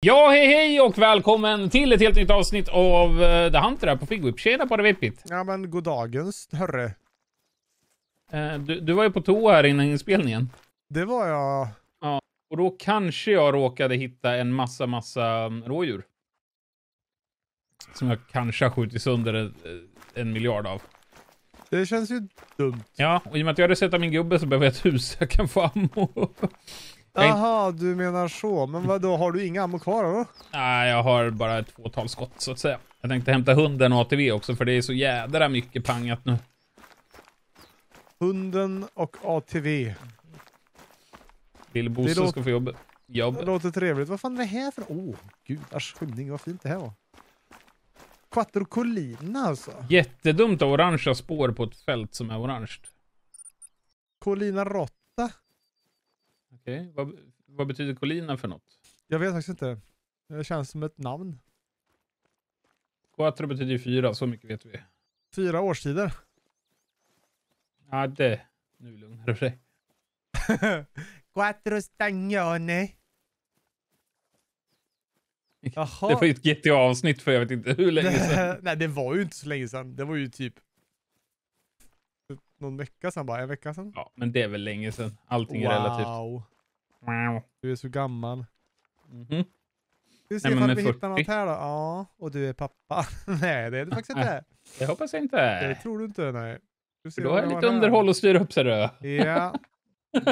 Ja, hej hej och välkommen till ett helt nytt avsnitt av uh, The Hunter här på Figwip. Tjena på det vippigt. Ja men god dagens hörre. Uh, du, du var ju på toa här innan inspelningen. Det var jag. Ja, och då kanske jag råkade hitta en massa, massa um, rådjur. Som jag kanske har skjutit sönder en, en miljard av. Det känns ju dumt. Ja, och i och med att jag hade sett av min gubbe så behöver jag ett hus jag kan få ammo. Jaha, du menar så. Men vad då har du inga ammo kvar då? Nej, jag har bara ett fåtal skott så att säga. Jag tänkte hämta hunden och ATV också för det är så jädra mycket pangat nu. Hunden och ATV. Lille Bosse låter... ska få jobb. jobb. Det låter trevligt. Vad fan är det här för... Åh, oh, gudars skymning. Vad fint det här var. Quattro Colina alltså. Jättedumt av orangea spår på ett fält som är orange. Colina Rotta. Okay. vad, vad betyder Colina för något? Jag vet faktiskt inte. Det känns som ett namn. Quattro betyder ju fyra, så mycket vet vi. Fyra årstider. Ja, det... Nu lugnar du dig. Quattro stagione. Jaha. Det var ju ett GTA-avsnitt för jag vet inte hur länge sedan. Nej, det var ju inte så länge sedan. Det var ju typ någon vecka sedan bara. En vecka sedan. Ja, men det är väl länge sedan. Allting wow. är relativt. Du är så gammal. Mm -hmm. Du ser ifall vi 40. hittar något här då. Ja, och du är pappa. nej, det är du faktiskt inte. Det hoppas jag inte. Det tror du inte, nej. Du ser då har jag lite underhåll att styra upp, ser du. Ja.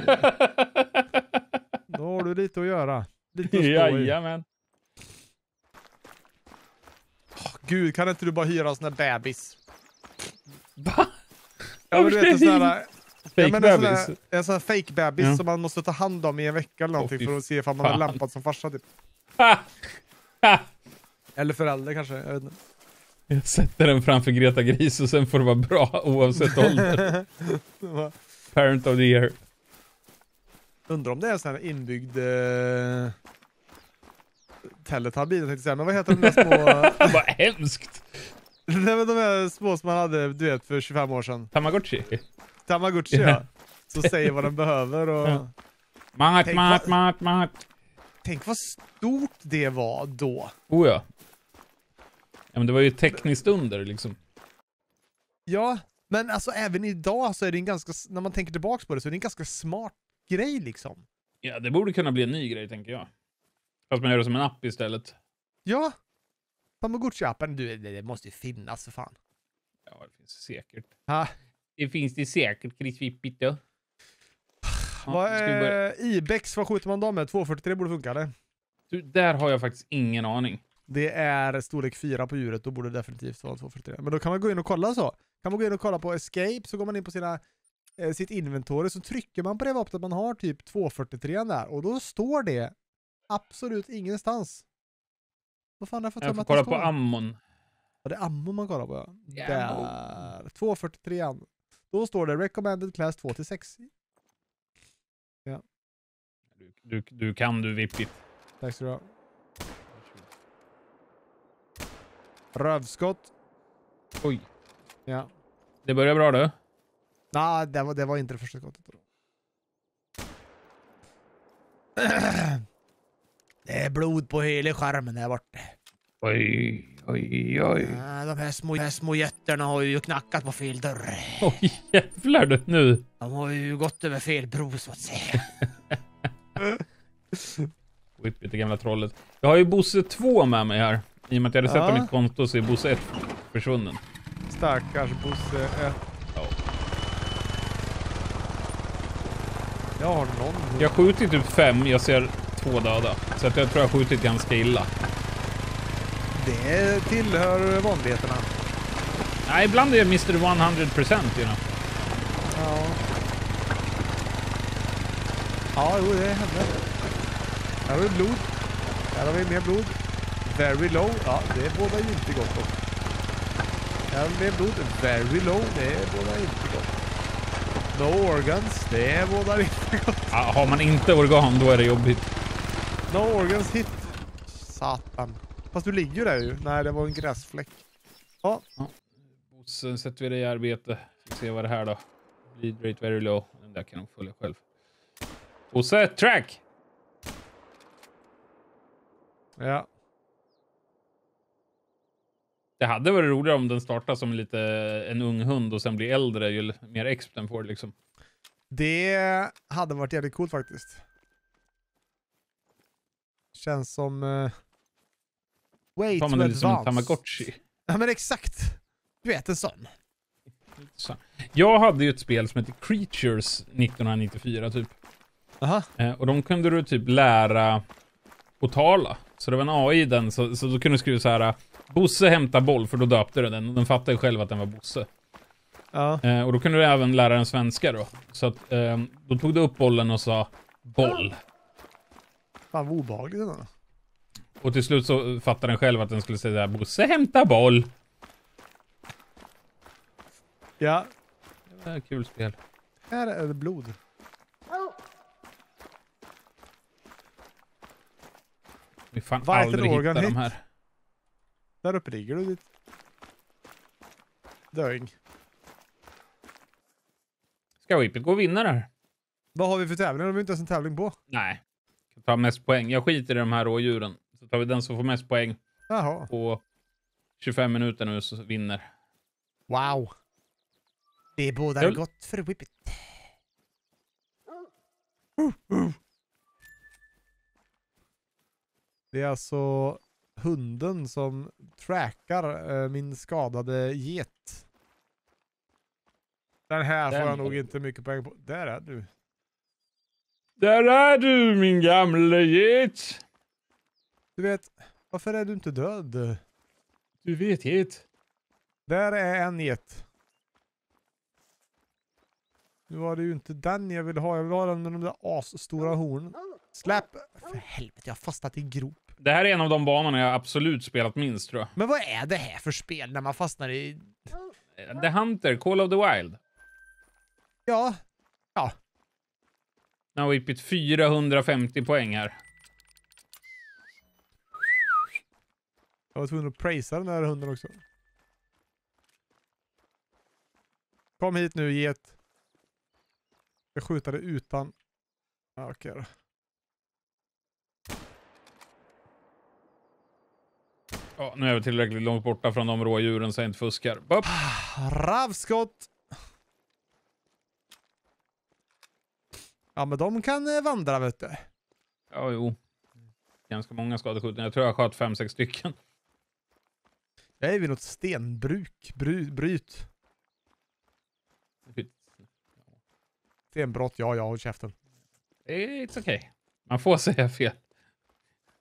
då har du lite att göra. Lite att stå Jajamän. Oh, Gud, kan inte du bara hyra en sån här bebis? Va? Ja, men du vet en sån här... Fake ja, bebis? En sån här, sån fake bebis ja. som man måste ta hand om i en vecka eller någonting oh, för att se ifall man är lämpad som farsa typ. eller förälder kanske, jag vet inte. Jag sätter den framför Greta Gris och sen får det vara bra oavsett ålder. Parent of the year. Undrar om det är en sån här inbyggd... Uh... Teletubby, jag tänkte säga, men vad heter de där små... Vad hemskt! Nej men de där små som man hade, du vet, för 25 år sedan. Tamagotchi? Tamagotchi ja. Så säger vad den behöver och... Ja. Mat, tänk mat, vad... mat, mat. Tänk vad stort det var då. Oh ja. Ja men det var ju tekniskt under liksom. Ja, men alltså även idag så är det en ganska, när man tänker tillbaks på det så är det en ganska smart grej liksom. Ja, det borde kunna bli en ny grej tänker jag. Fast man gör det som en app istället. Ja, Tamagotchi-appen, du, det, det måste ju finnas för fan. Ja, det finns säkert. Ha? Det finns det säkert, Chris Vippit. Ja, vad är Ibex, vad skjuter man dem med? 243 borde funka eller? Du, där har jag faktiskt ingen aning. Det är storlek 4 på djuret, då borde det definitivt vara 243. Men då kan man gå in och kolla så. Kan man gå in och kolla på Escape, så går man in på sina, eh, sitt inventory, så trycker man på det vapnet man har typ 243 där, och då står det absolut ingenstans vad fan har jag fått Jag får kolla på ammon. Ja, det är ammon man kollar på ja. Där. 243 ammon. Då står det recommended class 2 till 6. Ja. Du, du, du kan du Vippit. Tack så du ha. Rövskott. Oj. Ja. Det börjar bra du. Nej, det var, det var inte det första skottet. Det är blod på hela skärmen där borta. Oj, oj, oj. De här små, här små jätterna har ju knackat på fel dörr. Oj, jävlar du nu. De har ju gått över fel bro så att säga. Whippet, det gamla trollet. Jag har ju Bosse 2 med mig här. I och med att jag hade sett ja. mitt konto så är Bosse 1 försvunnen. Stackars Bosse 1. Ja. Jag har någon. Jag har skjutit typ fem, jag ser två döda. Så att jag tror jag har skjutit ganska illa. Det tillhör vanligheterna. Nej, ibland är jag Mr 100% you know. Ja. Ja, jo, det händer. Här har vi blod. Här har vi mer blod. Very low. Ja, det båda ju inte gott. Då. Här har vi mer blod. Very low. Det båda inte gott. No organs. Det båda inte gott. Ja, har man inte organ, då är det jobbigt. No organs hit. Satan. Fast du ligger ju där ju. Nej, det var en gräsfläck. Ja. ja. Bosse sätter vi dig i arbete. Får se vad det här då. Bleed rate very low. Den där kan nog följa själv. Bosse, track! Ja. Det hade varit roligare om den startade som lite en ung hund och sen blir äldre ju mer exp den får liksom. Det hade varit jävligt coolt faktiskt. Känns som... Uh, way Tar to man det lite som en tamagotchi. Ja men exakt. Du vet en sån. Så. Jag hade ju ett spel som heter Creatures 1994 typ. Aha. Eh, och de kunde du typ lära att tala. Så det var en AI i den, så, så då kunde du skriva så här. Bosse hämtar boll, för då döpte du den. Och den fattade ju själv att den var Bosse. Ja. Eh, och då kunde du även lära den svenska då. Så att, eh, då tog du upp bollen och sa boll. Fan vad obehagligt ändå. Och till slut så fattade den själv att den skulle säga Bosse hämtar boll. Ja. Det var ett kul spel. Här är det blod. Vi fan Vital aldrig hitta de hit. här. Där uppe ligger du ditt döing. Ska Whippet gå och vinna där? Vad har vi för tävling? Det har vi inte ens en tävling på. Nej. Kan ta mest poäng. Jag skiter i de här rådjuren. Så tar vi den som får mest poäng Jaha. på 25 minuter nu så vinner. Wow. Det bådar Kul. gott för Whippet. Det är alltså hunden som trackar eh, min skadade get. Den här får Den jag nog inte mycket poäng på. Där är du. Där är du min gamle get! Du vet, varför är du inte död? Du vet get. Där är en get. Nu var det ju inte den jag ville ha. Jag vill ha den med de där asstora hornen. Släpp! För helvete, jag har fastnat i grop. Det här är en av de banorna jag absolut spelat minst tror Men vad är det här för spel när man fastnar i... jag. The Hunter, Call of the Wild. Ja, Nu har Whippet 450 poäng här. Jag var tvungen att prisa den där hunden också. Kom hit nu get. Jag skjuter det utan... Okej då. Ja, nu är vi tillräckligt långt borta från de rådjuren så jag inte fuskar. Bopp. Ravskott! Ja men de kan eh, vandra vet du. Ja, jo. Ganska många skadeskjutningar. Jag tror jag sköt fem sex stycken. Jag är vid något stenbruk. Bry, bryt. Stenbrott, ja ja, håll käften. It's okay. Man får säga fel.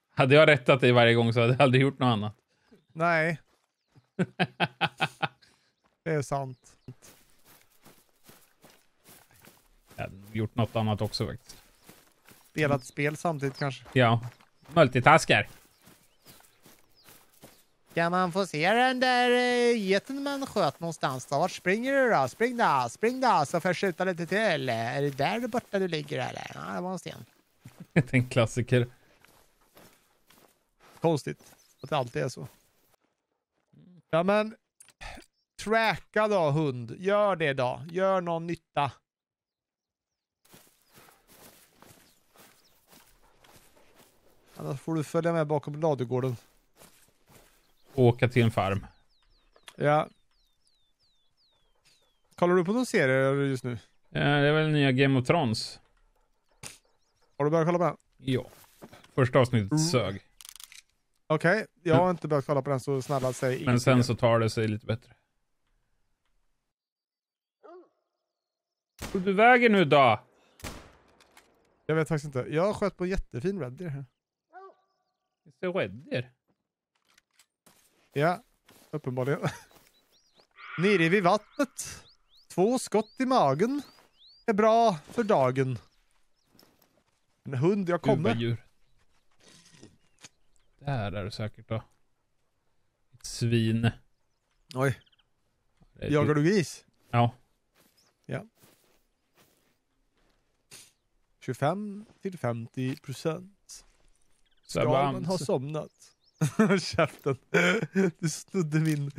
Hade jag rättat dig varje gång så hade jag aldrig gjort något annat. Nej. Det är sant. Jag hade gjort något annat också faktiskt. Spelat spel samtidigt kanske. Ja. Multitaskar. Kan man få se den där uh, geten man sköt någonstans då? Vart springer du då? Spring då, spring då så får jag skjuta lite till. Är det där borta du ligger eller? Ja, det var en sten. Det är en klassiker. Konstigt att det alltid är så. Ja men, tracka då hund. Gör det då. Gör någon nytta. Annars får du följa med bakom ladugården. Åka till en farm. Ja. Kollar du på någon serie just nu? Eh, det är väl nya Game of Thrones. Har du börjat kolla på den? Ja. Första avsnittet Mm. sög. Okej, jag har inte börjat kolla på den så snälla säg Men sen så tar det sig lite bättre. Tog du vägen nu då? Jag vet faktiskt inte. Jag sköt på en jättefin Red Deer här. Finns det redder? Ja, uppenbarligen. Nere vid vattnet. Två skott i magen. Är bra för dagen. En hund, jag kommer. djur. Där är det säkert då. Ett svin. Oj, jagar typ- du gris? Ja. 25 till 50 procent. Så jag Ska bara, man ha somnat? Käften. Du snodde min,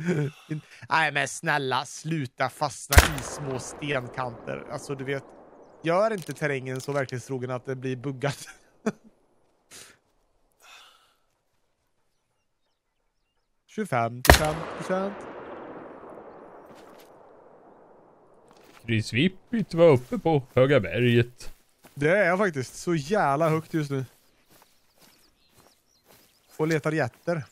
min... Nej men snälla, sluta fastna i små stenkanter. Alltså du vet, gör inte terrängen så verklighetstrogen att det blir buggat. 25 till 50 procent. Chris Vippit var uppe på Höga berget. Det är jag faktiskt. Så jävla högt just nu. Och letar getter.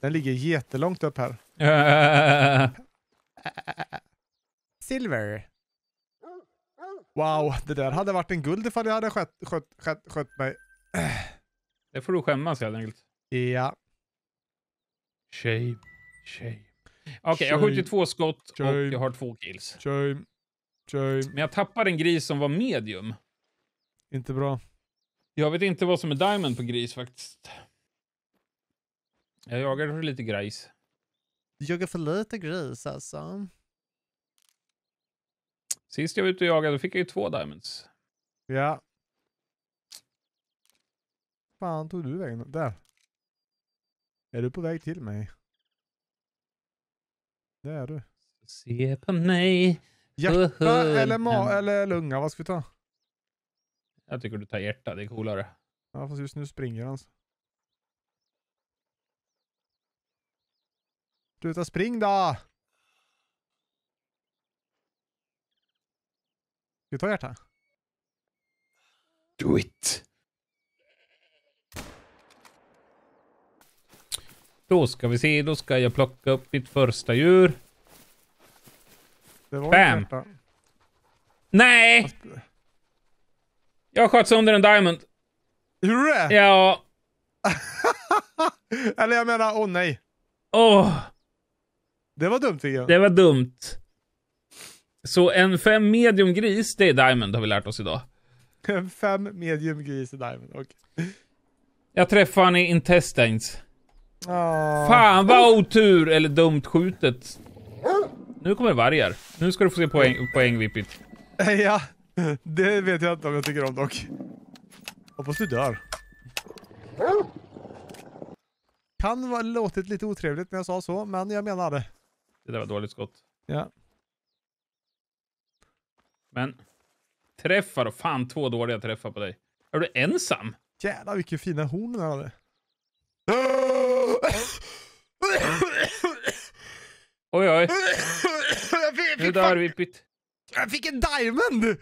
Den ligger jättelångt upp här. Silver. Wow, det där hade varit en guld ifall jag hade skött, skött, skött, skött mig. det får du skämmas helt enkelt. Ja. Shame. Shame. Okej, jag har skjutit två skott och Shame. jag har två kills. Shame. Shame. Men jag tappade en gris som var medium. Inte bra. Jag vet inte vad som är diamond på gris faktiskt. Jag jagar för lite gris. Jagar för lite gris alltså. Sist jag var ute och jagade fick jag ju två diamonds. Ja. Fan tog du vägen? Där. Är du på väg till mig? Det är du. Se på mig. Hjärta eller, ma- eller lunga, vad ska vi ta? Jag tycker du tar hjärta, det är coolare. Ja, fast just nu springer han. Sluta spring då! Ska vi ta hjärta? Do it. Då ska vi se, då ska jag plocka upp mitt första djur. Det var Bam! Nej! Jag sköt sönder en diamond. Gjorde du det? Ja. eller jag menar, åh nej. Åh, Det var dumt Vigge. det var dumt. Så en fem medium gris, det är diamond har vi lärt oss idag. En Fem medium gris i diamond. Okej. Jag träffade han i intestines. Ah. Fan vad otur eller dumt skjutet. Nu kommer vargar. Nu ska du få se poäng, poäng Vippit. Ja, det vet jag inte om jag tycker om dock. Hoppas du dör. Kan ha låtit lite otrevligt när jag sa så, men jag menar det. Det där var dåligt skott. Ja. Men träffar och fan två dåliga träffar på dig. Är du ensam? Jävlar vilka fina horn den hade. Oj oj, nu dör Vippit. jag fick en diamond!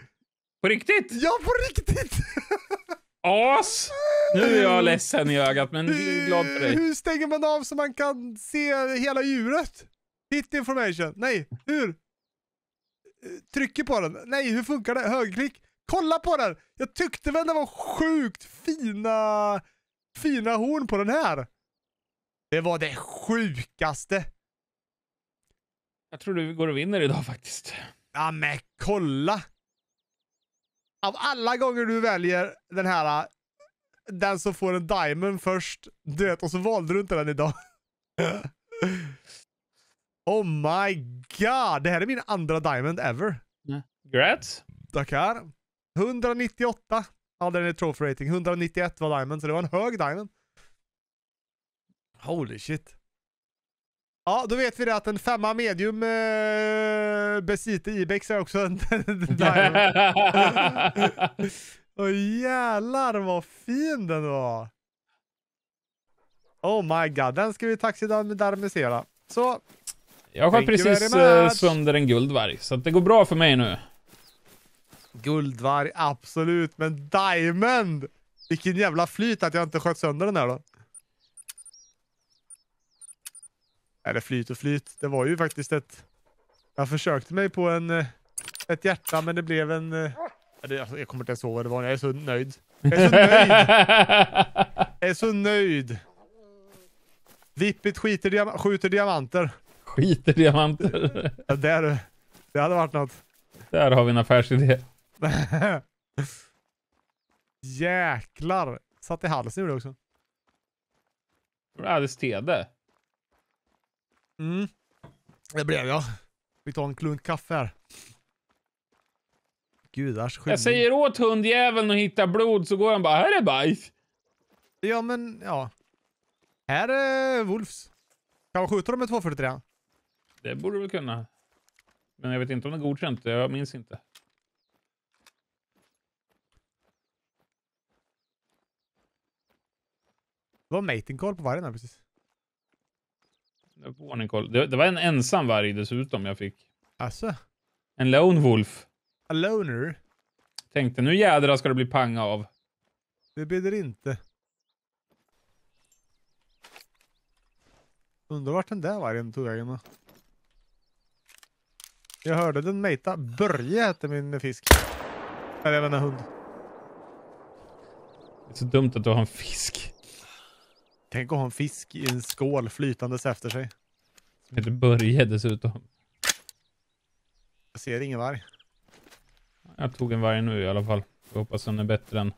På riktigt? Ja, på riktigt! As! Nu är jag ledsen i ögat, men glad för dig. Hur stänger man av så man kan se hela djuret? Hit information. Nej, hur? Eh, Trycker på den. Nej, hur funkar det? Högerklick. Kolla på den! Jag tyckte väl det var sjukt fina, fina horn på den här. Det var det sjukaste. Jag tror du går och vinner idag faktiskt. Ja men kolla! Av alla gånger du väljer den här, den som får en diamond först, du vet, och så valde du inte den idag. oh my god! Det här är min andra diamond ever. Grats. Tackar. 198 hade den i trophy rating, 191 var diamond, så det var en hög diamond. Holy shit. Ja, då vet vi det att en femma medium eh, besite Ibex är också en. Åh jävlar vad fin den var. Oh my god, den ska vi taxidermisera. Så, Jag you precis eh, sönder en guldvarg, så att det går bra för mig nu. guldvarg absolut, men diamond! Vilken jävla flyt att jag inte sköt sönder den här då. Eller flyt och flyt, det var ju faktiskt ett... Jag försökte mig på en... eh, Ett hjärta men det blev en... eh, ja, det- alltså, Jag kommer inte ens ihåg vad det var, jag är så nöjd. Jag är så nöjd! Jag är så nöjd! Vippit skiter diam- skjuter diamanter. Skit i diamanter. Ja, där, det hade varit något. Där har vi en affärsidé. Jäklar! Satt i halsen gjorde det också. Alldeles tede. Mm. Det blev jag. Vi tar en klunk kaffe här. Gudars Jag skymning. säger åt hundjäveln att hitta blod så går han bara, här är bajs. Ja men, ja. Här är Wolfs. Kan man skjuta dem med 243? Det borde väl kunna. Men jag vet inte om det är godkänt, jag minns inte. Det var mating call på vargen här precis. Warning call. Det, det var en ensam varg dessutom jag fick. Alltså, En lone wolf. a loner? Tänkte nu jädrar ska det bli panga av. Det blir det inte. Undrar vart den där vargen tog vägen då. Jag hörde den mejta. Börje hette min fisk. Eller jag menar hund. Det är så dumt att du har en fisk. Tänk att ha en fisk i en skål flytandes efter sig. Som heter Börje dessutom. Jag ser ingen varg. Jag tog en varg nu i alla fall. Jag hoppas den är bättre än...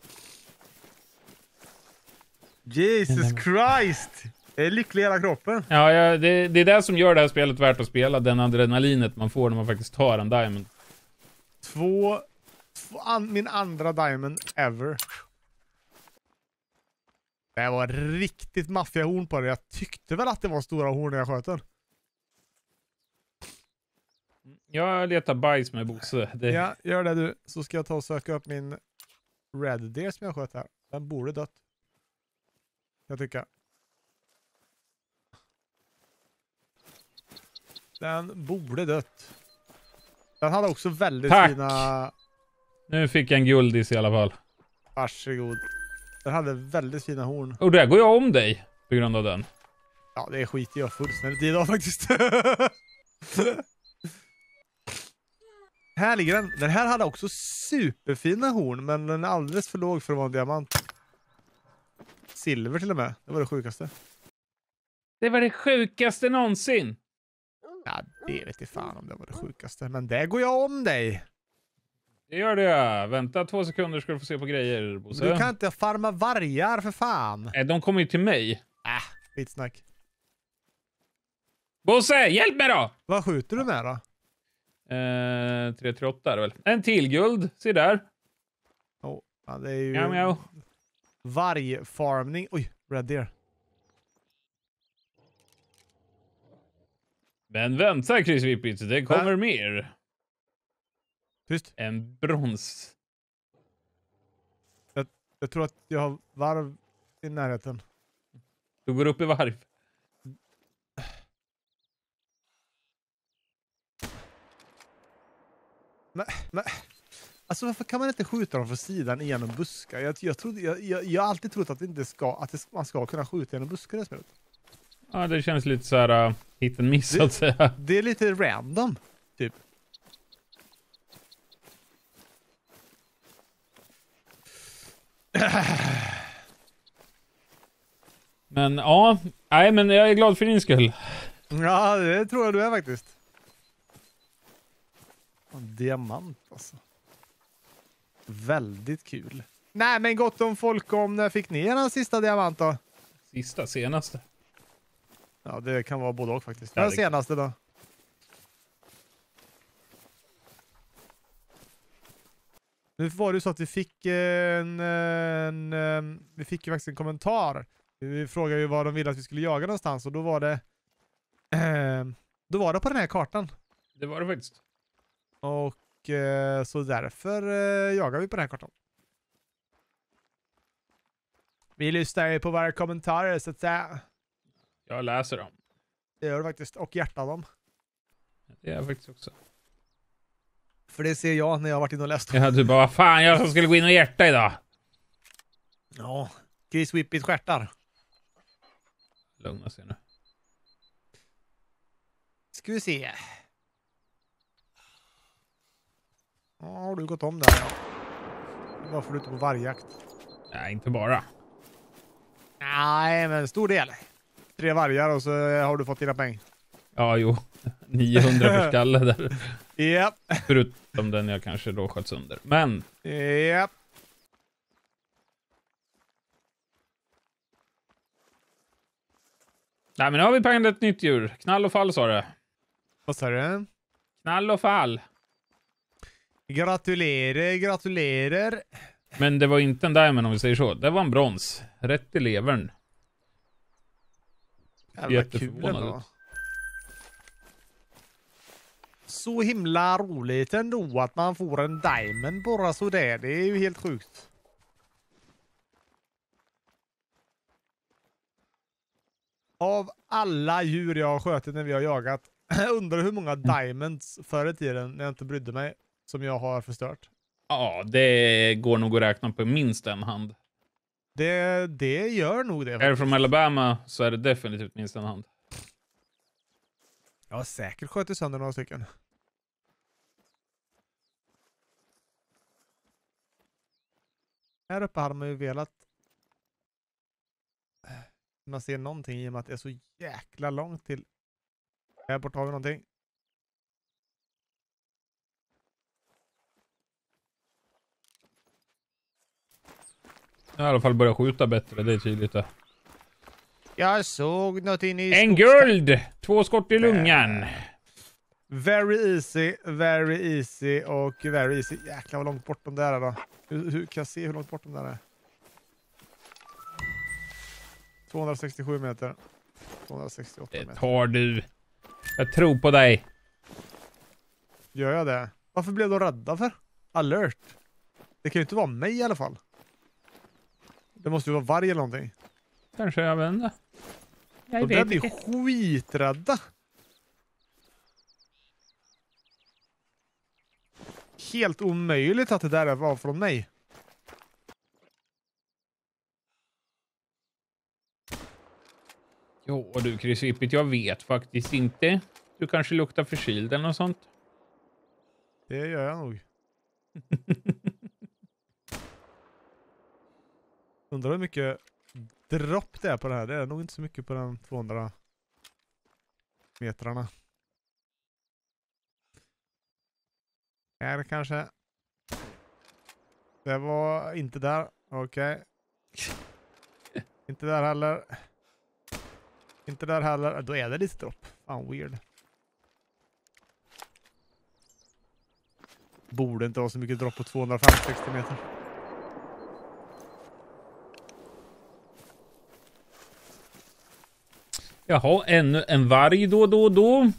Jesus Christ! Jag är lycklig i hela kroppen. Ja, ja det, det är det som gör det här spelet värt att spela. Den adrenalinet man får när man faktiskt tar en diamond. Två... två an, min andra diamond ever. Det var riktigt maffiga horn på det. Jag tyckte väl att det var stora horn när jag sköt den. Jag letar bajs med Bosse. Det, Ja, gör det du. Så ska jag ta och söka upp min Red Deer som jag sköt här. Den borde dött. Jag tycker. Den borde dött. Den hade också väldigt Tack. fina... Nu fick jag en guldis i alla fall. Varsågod. Den hade väldigt fina horn. Och där går jag om dig på grund av den. Ja, det skiter jag fullständigt i idag faktiskt. här ligger den. Den här hade också superfina horn, men den är alldeles för låg för att vara en diamant. Silver till och med. Det var det sjukaste. Det var det sjukaste någonsin. Ja, det vet jag fan om det var det sjukaste. Men där går jag om dig. Det gör det. Vänta två sekunder ska du få se på grejer, Bosse. Du kan inte farma vargar för fan. Nej, de kommer ju till mig. Äh, skitsnack. Bosse, hjälp mig då! Vad skjuter du med då? Eh, 338 är det väl. En till guld. Se där. Oh, ja, det är ju Mjau, mjau. vargfarmning. Oj, Red Deer. Men vänta Chris Whippit, det kommer mer. Tyst. En brons. Jag tror att jag har varv i närheten. Du går upp i varv. Men, men, alltså varför kan man inte skjuta dem från sidan genom buskar? Jag, jag, trodde, jag, jag, jag har alltid trott att, det inte ska, att det, man ska kunna skjuta genom buskar i det spelet. Ja, det känns lite så här uh, hit and miss så att säga. Det är lite random, typ. Men ja, nej men jag är glad för din skull. Ja, det tror jag du är faktiskt. En diamant alltså. Väldigt kul. Nej men gott om folk om när fick ni er sista diamant då? Sista, senaste. Ja det kan vara både och faktiskt. Den senaste då? Nu var det så att vi fick en, en, en vi fick ju faktiskt en kommentar. Vi frågade ju var de ville att vi skulle jaga någonstans och då var det eh, då var det på den här kartan. Det var det faktiskt. Och eh, så därför eh, jagar vi på den här kartan. Vi lyssnar ju på våra kommentarer så att säga. Jag läser dem. Det gör det faktiskt. Och hjärtar dem. Det är jag faktiskt också. För det ser jag när jag har varit inne och läst. Ja, du bara, vad fan, jag som skulle gå in och hjärta idag. Ja. Chris Whippet stjärtar. Lugna sig nu. Ska vi se. Ja, har du gått om där ja. Varför är du ute på vargjakt? Nej, inte bara. Nej, men stor del. Tre vargar och så har du fått dina pengar. Ja, jo. 900 per skalle där. Japp. Förutom den jag kanske då sköt sönder. Men, Japp. nej men nu har vi pangat ett nytt djur. Knall och fall sa det. Vad sa du? Knall och fall. Gratulerar, gratulerar. Men det var inte en diamond om vi säger så. Det var en brons. Rätt i levern. Jävla kul ändå. Så himla roligt ändå att man får en diamond bara sådär. Det är ju helt sjukt. Av alla djur jag har skjutit när vi har jagat, undrar hur många diamonds förr i tiden, när jag inte brydde mig, som jag har förstört. Ja, det går nog att räkna på minst en hand. Det, det gör nog det. Är du från Alabama så är det definitivt minst en hand. Jag har säkert skjutit sönder några stycken. Här uppe hade man ju velat eh, man ser någonting i och med att det är så jäkla långt till. Här borta har vi någonting. Jag har i alla fall börjat skjuta bättre, det är tydligt det. Jag såg något inne i En guld! Två skott i lungan. Very easy, very easy och very easy. Jäklar vad långt bort de där är då. Hur, hur kan jag se hur långt bort de där är? 267 meter. 268 Det meter. tar du. Jag tror på dig. Gör jag det? Varför blev de rädda för? Alert. Det kan ju inte vara mig i alla fall. Det måste ju vara varg eller någonting. Kanske jag vet inte. Jag De där blir skiträdda. Helt omöjligt att det där var från mig. Jo du Kryssvippigt, jag vet faktiskt inte. Du kanske luktar förkyld eller något sånt. Det gör jag nog. Undrar hur mycket dropp det är på det här. Det är nog inte så mycket på den 200 metrarna. Här kanske. Det var inte där. Okej. inte där heller. Inte där heller. Då är det lite dropp. Fan weird. Borde inte ha så mycket dropp på 250 meter. Jaha, ännu en varg då då då.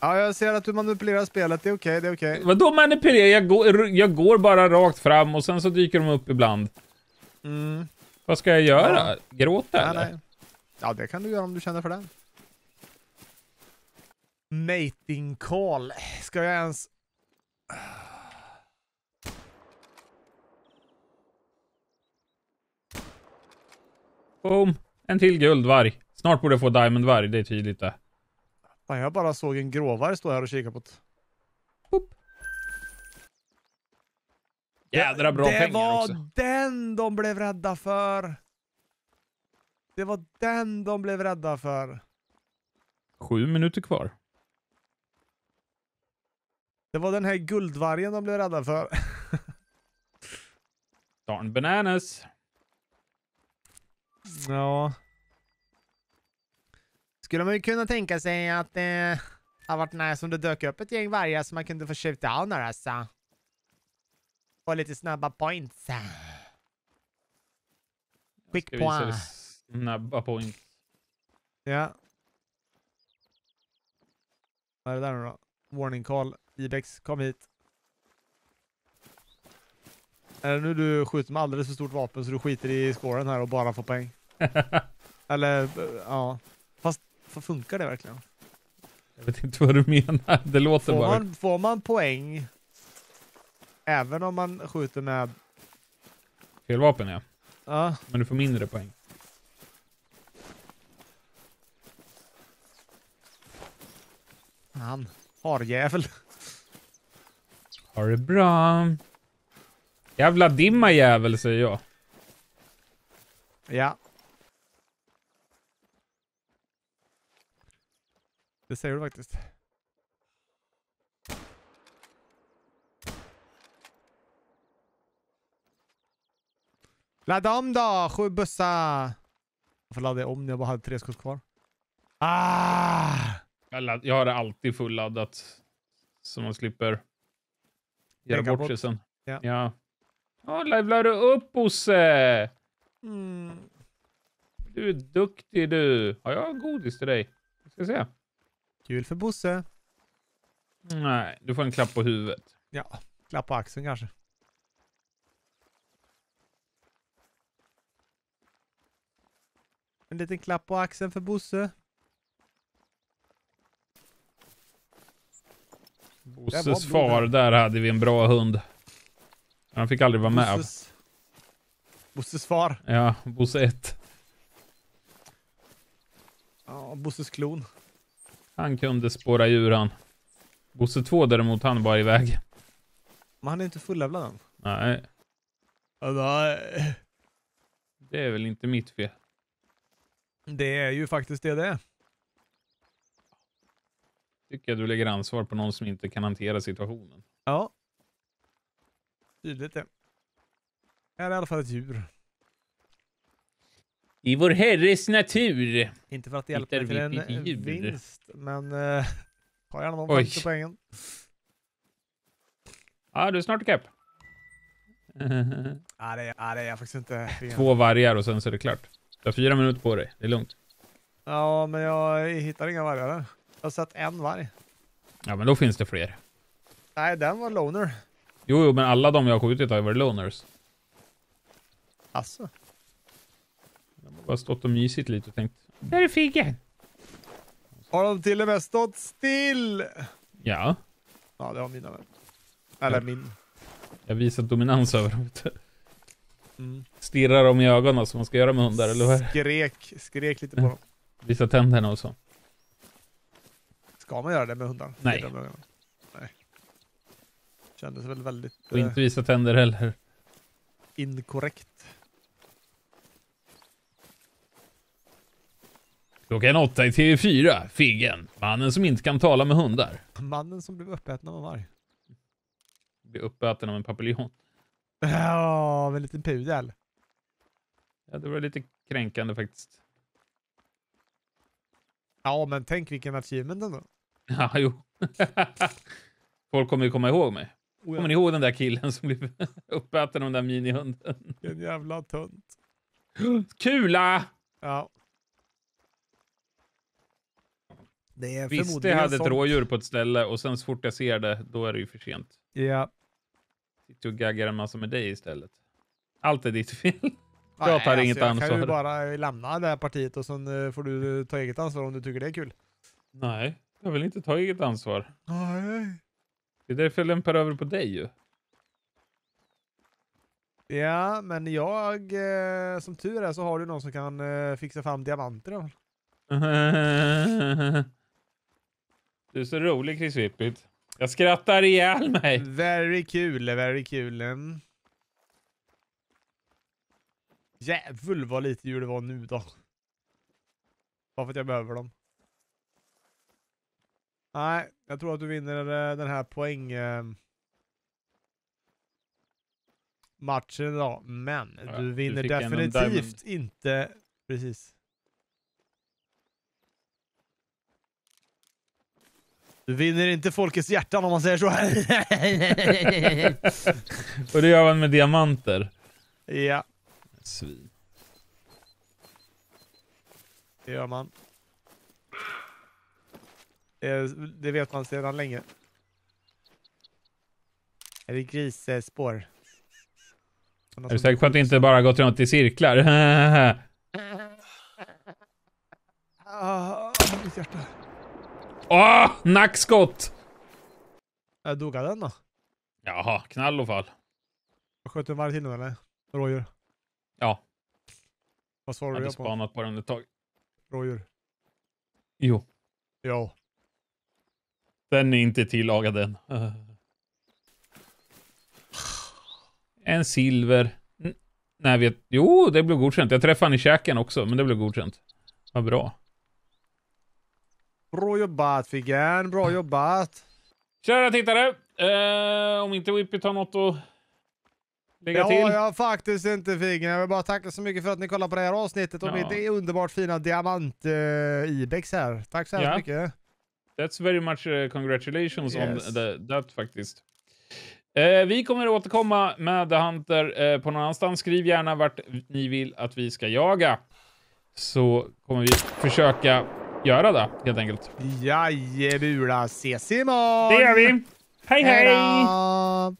Ja, jag ser att du manipulerar spelet. Det är okej, det är okej. Vadå manipulera? Jag går, jag går bara rakt fram och sen så dyker de upp ibland. Mm. Vad ska jag göra? Ja. Gråta Nej, eller? nej. Ja, det kan du göra om du känner för det. Mating call. Ska jag ens... Boom. En till guldvarg. Snart borde jag få diamondvarg, det är tydligt det. Fan, jag bara såg en gråvarg stå här och kika på det. Jädra bra det pengar var också. den de blev rädda för. Det var den de blev rädda för. Sju minuter kvar. Det var den här guldvargen de blev rädda för. Darn bananas. Ja. Skulle man ju kunna tänka sig att det har varit nice om det dök upp ett gäng vargar som man kunde få skjuta av några så. Få lite snabba points. Quick Ska visa dig point. snabba point. Ja. Vad är det där nu då? Warning call. Ibex, kom hit. Är det nu du skjuter med alldeles för stort vapen så du skiter i scoren här och bara får poäng? Eller, ja. Fast, för funkar det verkligen? Jag vet inte vad du menar. Det låter Får bara... man, får man poäng även om man skjuter med... Fel vapen ja. Ja, Men du får mindre poäng. han. Harjävel. Ha det bra. Jävla dimma jävel säger jag. Ja. Det säger du faktiskt. Ladda om då, sju bussar! Varför laddade jag om när jag bara hade tre skott kvar? Ah! Jag, jag har alltid fulladdat. Så man slipper göra bort bort. sig sen. Ja. Ja. Ja, levlar du upp Bosse? Mm. Du är duktig du. Har jag godis till dig? Jag ska se. Kul för Bosse. Nej, du får en klapp på huvudet. Ja, klapp på axeln kanske. En liten klapp på axeln för Bosse. Bosses far, där hade vi en bra hund. Han fick aldrig vara med. Bosses, Bosses far. Ja, Bosse 1. Ja, Bosses klon. Han kunde spåra djur han. Bosse 2 däremot, han bara iväg. Men han är inte fullevlad än. Nej, Ja, nej. det är väl inte mitt fel. Det är ju faktiskt det det är. Tycker jag du lägger ansvar på någon som inte kan hantera situationen. Ja. Tydligt det. Här är i alla fall ett djur. I vår herres natur. Inte för att det hjälper till en ett eh, djur? vinst, men eh, ta gärna de Oj. 50 poängen. Ja, du är snart ikapp. Ja, det är, ja, det är jag faktiskt inte. Två vargar och sen så är det klart. Du har fyra minuter på dig. Det är lugnt. Ja, men jag hittar inga vargar. Jag har sett en varg. Ja, men då finns det fler. Nej, den var loner. Jo, jo, men alla de jag har skjutit har ju varit loners. Alltså. De har bara stått och mysigt lite och tänkt. Där är Figgen. Har de till och med stått still? Ja, Ja, det har mina med. Eller Ja. min. jag har visat dominans över dem. Mm. Stirrar dem i ögonen som man ska göra med hundar, eller det? Skrek, skrek lite på dem. Visa tänderna och så. Ska man göra det med hundar? Nej. Nej. Kändes väl väldigt Och eh, inte visa tänder heller. inkorrekt. Klockan åtta i TV4. Figgen. Mannen som inte kan tala med hundar. Mannen som blev uppäten av en varg. Blir uppäten av en papiljon. Ja, med en liten pudel. Ja, det var lite kränkande faktiskt. Ja, men tänk vilken achievement ändå. Ja, jo. Folk kommer ju komma ihåg mig. Oh, Kommer ni ihåg den där killen som blev uppäten av den där minihunden? Vilken jävla tunt. Kula! Ja. Det är Visste jag hade ett sånt. rådjur på ett ställe och sen så fort jag ser det, då är det ju för sent. Ja. Sitter och gaggar en massa med dig istället. Allt är ditt fel. Nej, Jag tar inget jag kan ju ansvar. bara lämna det här partiet och sen eh, får du ta eget ansvar om du tycker det är kul. Nej, jag vill inte ta eget ansvar. Nej. Det är därför jag lämpar över på dig ju. Ja, men jag, eh, som tur är så har du någon som kan eh, fixa fram diamanter. i alla fall. Du är så rolig Chris Whippet. Jag skrattar ihjäl mig. Very kul, very kul. Jävul vad lite djur det var nu då. Bara för att jag behöver dem. Nej, jag tror att du vinner eh, den här poäng... Eh, matchen idag, men Ja, du du vinner en definitivt inte... Precis. Du vinner inte folkets hjärtan om man säger så. Och det gör man med diamanter. ja, Svin. det gör man. Det, det vet man sedan länge. Är det grisspår? Är du säker på att det inte bara gått runt i cirklar? Ah, mitt hjärta. Åh, nackskott! Jag dog den då? Jaha, knall och fall. Jag sköt en varg till nu eller? Rådjur? Ja, Vad jag svarar hade jag på? spanat på den ett tag. Rådjur? Jo, Ja. den är inte tillagad än. En silver. Nej, vet... Jo, det blev godkänt. Jag träffade han i käken också, men det blev godkänt. Vad bra. Bra jobbat Figgen, bra jobbat. Kära tittare, eh, om inte Whippet har något att lägga Det har till. jag faktiskt inte Figgen. Jag vill bara tacka så mycket för att ni kollar på det här avsnittet och Ja. är underbart fina diamant uh, Ibex här. Tack så hemskt Ja. mycket. That's very much uh, congratulations Yes. on the, that faktiskt. Eh, vi kommer att återkomma med The Hunter eh, på någon annanstans. Skriv gärna vart ni vill att vi ska jaga. Så kommer vi försöka göra det, helt enkelt. Jajebula, ses imorgon! Det gör vi! Hej hej! Hejdå!